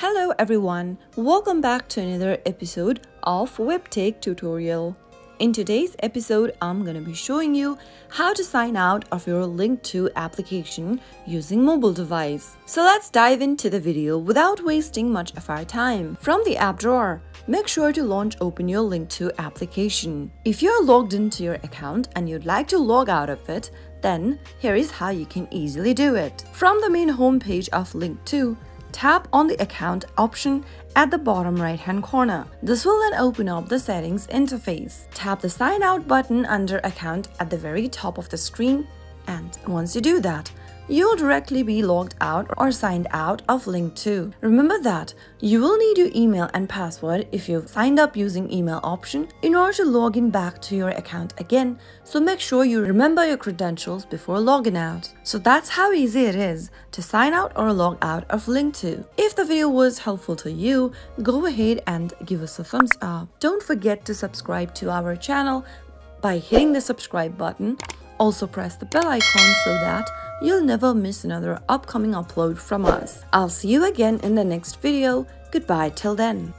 Hello everyone, welcome back to another episode of WebTech tutorial. In today's episode, I'm going to be showing you how to sign out of your Linqto application using mobile device. So let's dive into the video without wasting much of our time. From the app drawer, make sure to launch open your Linqto application. If you're logged into your account and you'd like to log out of it, then here is how you can easily do it. From the main homepage of Linqto, tap on the account option at the bottom right hand corner. This will then open up the settings interface. Tap the sign out button under account at the very top of the screen and once you do that, you'll directly be logged out or signed out of Linqto. Remember that you will need your email and password if you've signed up using email option in order to log in back to your account again, so make sure you remember your credentials before logging out. So that's how easy it is to sign out or log out of Linqto. If the video was helpful to you, go ahead and give us a thumbs up. Don't forget to subscribe to our channel by hitting the subscribe button. Also press the bell icon so that you'll never miss another upcoming upload from us. I'll see you again in the next video. Goodbye till then.